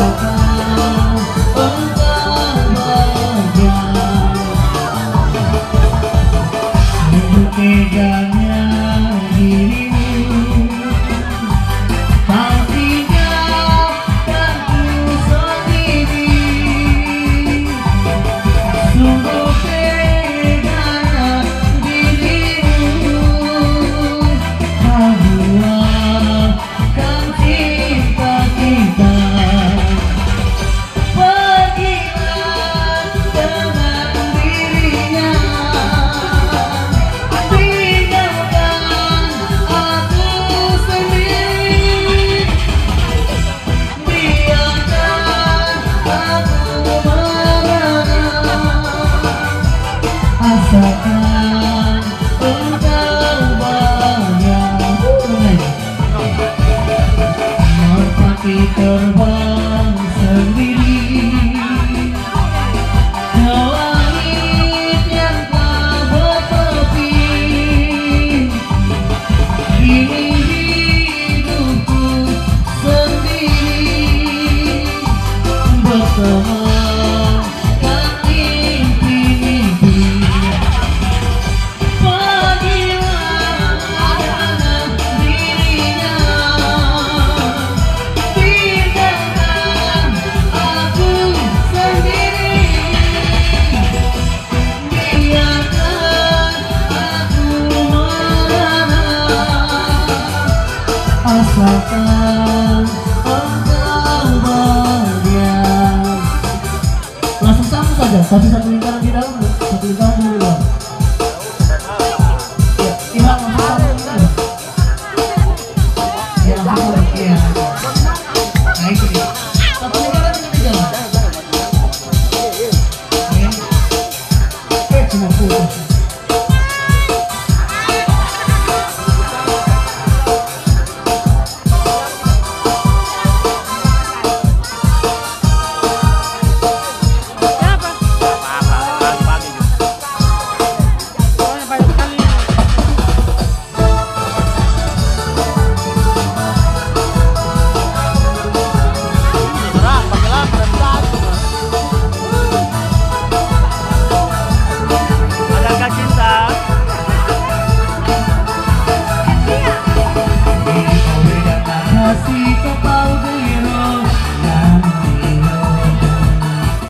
Oh.